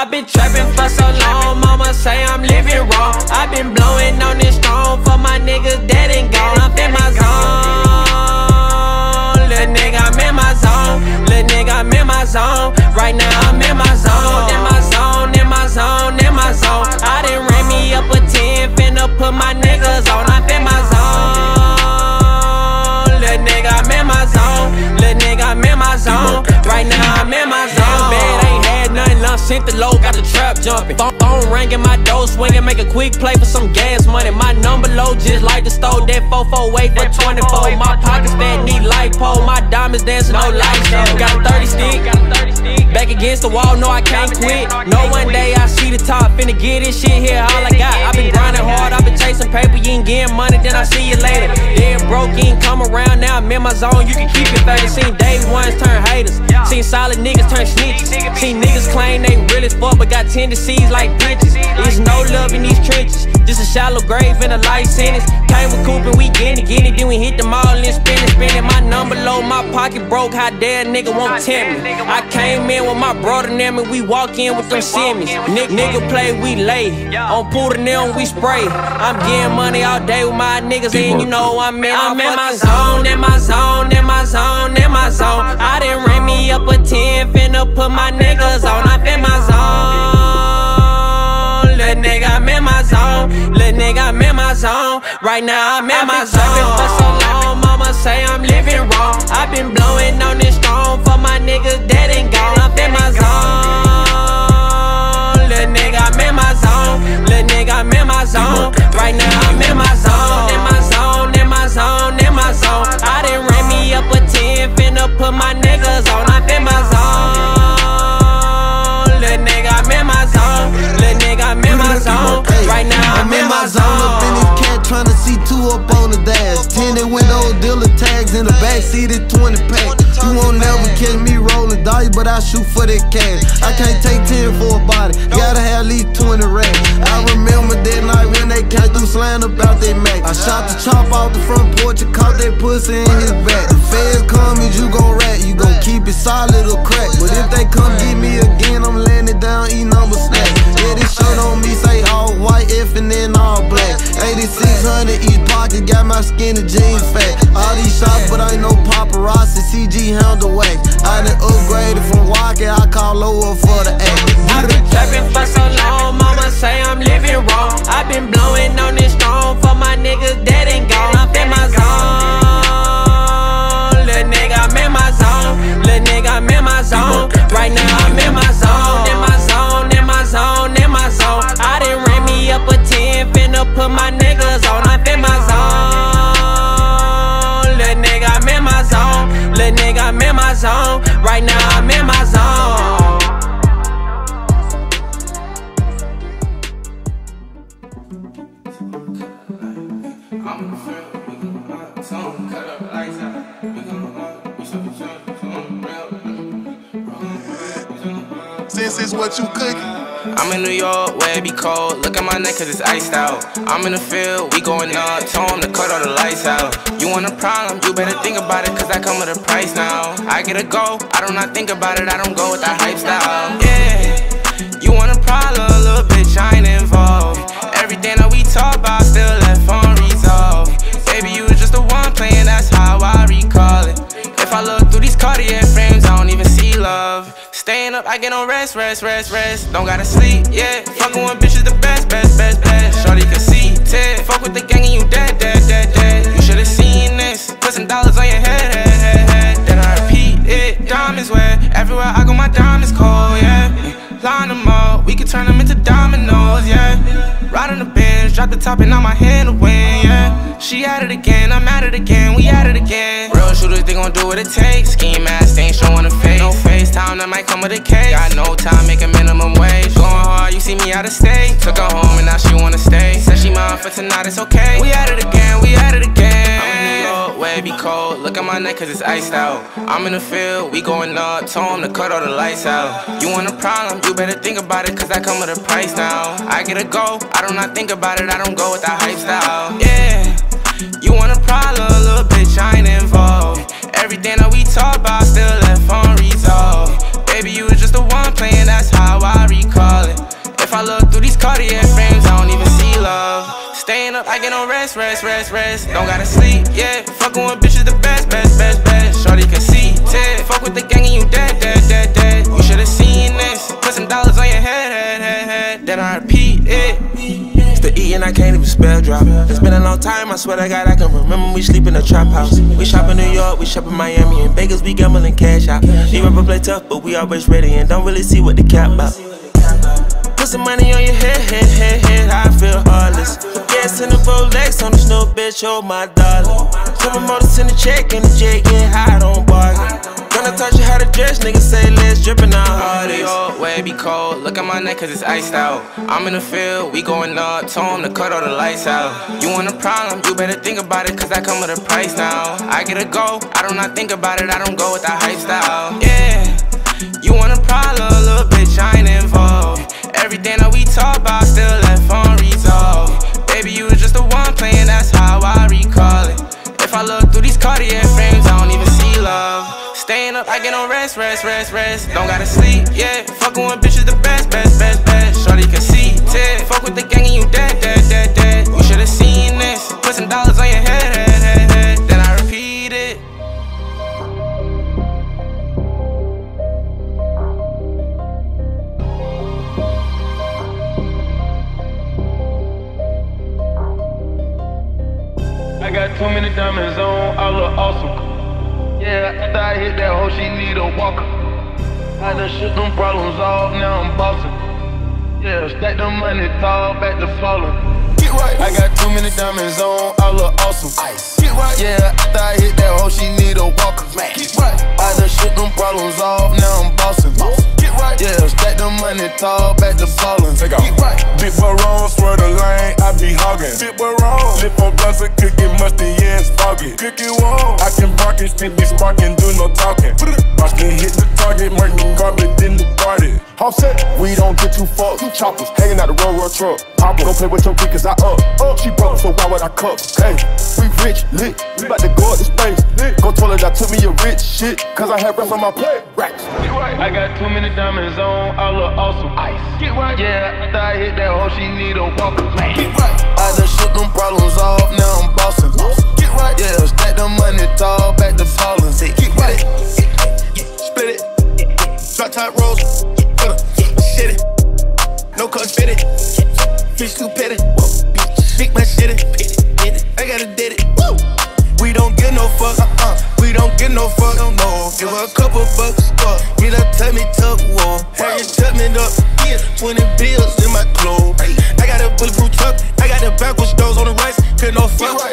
I've been trapping for so long, mama say I'm living wrong. I've been blowing on this strong for my niggas dead and gone. I'm in my zone, little nigga, I'm in my zone. Little nigga, I'm in my zone. Right now, I'm in my zone, in my zone, in my zone, in my zone. I done ran me up a 10, finna put my niggas on. I'm in my zone, sent the low, got the trap jumping. Phone, ringing, my dough swinging, make a quick play for some gas money. My number low, just like the stove, that 448 for 24. My pockets fat, need light pole. My diamonds dancing, no light show. Got a 30 stick. Back against the wall, no, I can't quit. No, one day I see the top, finna get this shit here, all I got. i been grinding hard, i been chasing paper, you ain't getting money, then I see you later. Dead broke, you ain't come around, now I'm in my zone, you can keep it faded. Seen day ones turn haters, seen solid niggas turn snitches. Seen niggas claim they real as fuck, but got tendencies like bitches. There's no love in these trenches, just a shallow grave and a life sentence. Came with Coop and we get it, get it, then we hit the mall and spin it, spin it. My number low, my pocket broke, how dare nigga won't tempt me. I came in with my brother them and we walk in with them Simmons. Nick, nigga play, we lay. On pool and them, we spray. I'm getting money all day with my niggas and you know I'm in. I'm in my zone, in my zone, in my zone, in my zone. I done ran me up a 10, finna put my niggas on. Zone. Right now, I'm in my zone. for so long, mama say I'm living wrong. I've been blowing on this strong for my niggas dead and gone. I'm in my zone. Little nigga, I'm in my zone. Little nigga, I'm in my zone. Right now, I'm in my zone. In my zone, in my zone, in my zone. I done ran me up a 10, finna put my niggas on. I'm in my zone. Little nigga, I'm in my zone. Little nigga, I'm in my zone. Right now, I'm in my zone. Window, tags in the back seat at 20 pack. You won't never catch me rolling dice, but I shoot for that cash. I can't take 10 for a body, gotta have at least 20 racks. I remember that night when they came through slang about that Mac. I shot the chop off the front porch and caught that pussy in his back. The feds come and you gon' rat, you gon' keep it solid or crack. But if they come get me again, I'm laying it down, eat number snacks. Yeah, this shirt on me say all white, F and then all black. 8600 each pocket, got my skinny jeans fat. All these shots, but I ain't no paparazzi, CG handle wax. I done upgraded from walking, I call lower for the act. I've been trapping for so long, mama say I'm living wrong. I've been blowing on this strong for my niggas dead and gone. I'm in my zone, little nigga, I'm in my zone. Little nigga, I'm in my zone. Right now, I'm in my zone, in my zone, in my zone, in my zone. I done ran me up a 10, finna put my zone. Right now, I'm in my zone. I'm in the field, we gon' tone, cut up the lights out. We gon' we show each other, tone, real. Since it's what you cooking. I'm in New York, where it be cold. Look at my neck, cause it's iced out. I'm in the field, we going up. Tell 'em to cut all the lights out. You want a problem, you better think about it, cause I come with a price now. I get a go, I do not think about it, I don't go with that hype style. Yeah, you want a problem, little bitch, I ain't involved. Up, I get no rest, rest, rest, rest. Don't gotta sleep, yeah. Fucking with bitches the best, best, best, best. Shorty can see, Ted. Fuck with the gang and you dead, dead, dead, dead. You should've seen this. Put some dollars on your head, head, head, head. Then I repeat it. Diamonds wet. Everywhere I go, my diamonds cold, yeah. Line them up, we can turn them into dominoes, yeah. Ride on the bench, drop the top and on my hand to win, yeah. She at it again, I'm at it again, we at it again. Real they gon' do what it takes. Scheme ass, they ain't showing a face. No FaceTime, that might come with a case. Got no time, make a minimum wage. Going hard, you see me out of state. Took her home and now she wanna stay. Said she mine for tonight, it's okay. We at it again, we at it again. I'm in New York, where be cold. Look at my neck, cause it's iced out. I'm in the field, we going up. Told 'em to cut all the lights out. You want a problem, you better think about it, cause I come with a price now. I get a go, I do not think about it, I don't go with that hype style. Yeah, you want a problem, little bitch, I ain't involved. Everything that we talk about still left unresolved. Baby, you was just the one playing, that's how I recall it. If I look through these Cartier frames, I don't even see love. Staying up, I get no rest, rest, rest, rest. Don't gotta sleep, yeah. Fucking with been a long time, I swear to God, I can remember we sleep in a trap house. We shop in New York, we shop in Miami, and Vegas, we gambling cash out. You ever play tough, but we always ready and don't really see what the cap about. Put some money on your head, head, head, head, I feel heartless. Gas in the Rolex on the snow, bitch, oh my darling. Some motors in the check and the jet, get high, don't bargain. I'm gonna touch you how to dress, niggas say let's drippin'. Yo, where it be cold, look at my neck cause it's iced out. I'm in the field, we going up, told him to cut all the lights out. You want a problem, you better think about it cause I come with a price now. I get a go, I do not think about it, I don't go with that hype style. Yeah, you want a problem, little bitch, I ain't involved. Everything that we talk about still left unresolved. Baby, you was just the one playing, that's how I recall it. If I look through these Cartier frames, I don't even see love. Staying up, I get no rest, rest, rest, rest. Don't gotta sleep, yeah. Fucking with bitches the best, best, best, best. Shorty can see, Ted. Fuck with the gang and you dead, dead, dead, dead. You should've seen this. Put some dollars on your head, head, head, head. Then I repeat it. I got too many diamonds on, I look awesome. Yeah, after I hit that hoe, she need a walker. I done shoot them problems off, now I'm bossing. Yeah, stack the money tall, back to falling. Get right. I got too many diamonds on, I look awesome. Ice. Get right. Yeah, after I hit that hoe, she need a walker. Man. Get right. I done shoot them problems off, now I'm bossing. Get right. Yeah, stack the money tall, back to falling. Take off. Get right. Big boy wrong, swear the lane, I be hogging. Big boy wrong, lip on blunts and cookie musty, yeah, it's foggy. Cookie wrong, I can bark and still be sparking, do no talking. My skin hit the target, mark the carpet, then departed. Offset, we don't get too fucked. Two choppers hanging out the road, road truck. Pop go play with your kid, cause I up. Up, she broke, so why would I cup? Hey, we rich, lit. We about to go up to space. Lit. Go told her that took me a rich shit, cause I had rest on my plate. Racks. I got too many diamonds on, I look awesome. Ice. Get right. Yeah, after I hit that hoe, she need a walker. Get right. I done shoot them problems off, now I'm bossing. Get right. Yeah, stack the money tall, back to falling. Get right. Split it. Drop top rolls. Uh, shit it. No confetti. Bitch too petty. Big man shit it. I gotta did it. We don't get no fuck. Uh-uh. We don't get no fuck. No. Give a couple bucks.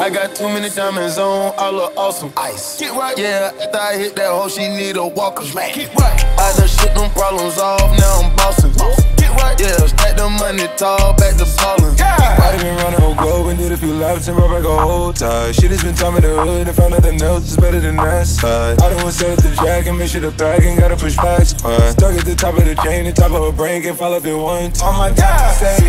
I got too many diamonds on, I look awesome. Ice. Get right. Yeah, after I hit that hoe, she need a walker. Get right. I done shit them problems off, now I'm bossing. Right. Yeah, stack the money tall, back to falling. I been the whole globe and did a few laps and brought back a whole tie. Shit has been time in the hood and found nothing else is better than that side. I done was set the jack and make sure the bag and gotta push back. Stuck at the top of the chain, the top of a brain, can fall off it one time. Oh my god, safe.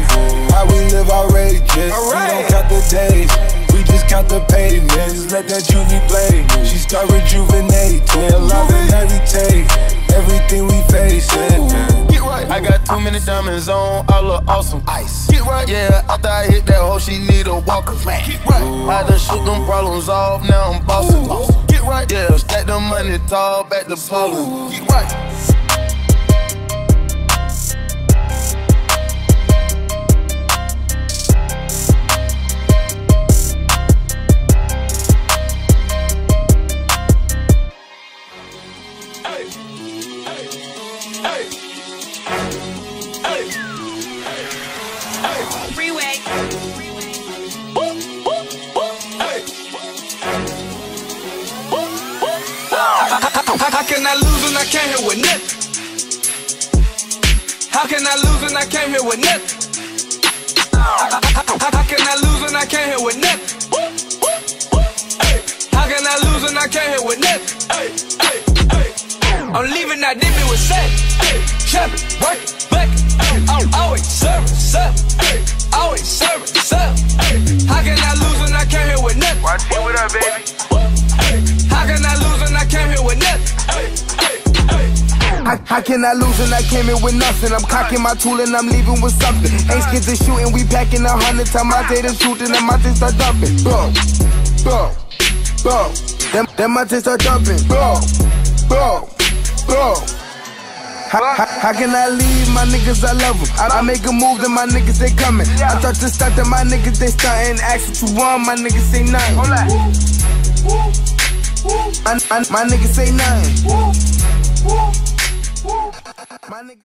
How we live outrageous. We don't count the days. We just count the payments. Let that juvie play. She start rejuvenating. Alive and meditate. Everything we facing. Get right. I got too many diamonds on, I look awesome. Ice. Get right. Yeah, after I hit that hoe, she need a walker. Get right. I done shoot them problems off, now I'm bossing. Get right. Yeah, stack the money tall, back to falling. Get right. How can I lose when I came here with nothing? How can I lose when I came here with nothing? How can I lose when I came here with nothing? I'm leaving that dimmy with set. Chubby, work, back. I'm always serving, sub. Always serving, sub. How can I lose when I came here with nothing? Watch it, what up, baby? How can I lose when I came here with nothing? How, how can I lose when I came in with nothing? I'm cocking my tool and I'm leaving with something. Ain't scared to shoot and we packing a hundred time I take the shoot and then my things start jumping. Bro, bro, bro. Then, then my things start jumping. Bro, bro, bro. How, how, how, can I leave my niggas? I love them. I, I make a move, then my niggas they coming. I thought to start, then my niggas they starting. Ask what you want, my niggas say nothing. My, my, my niggas say nothing. My niggas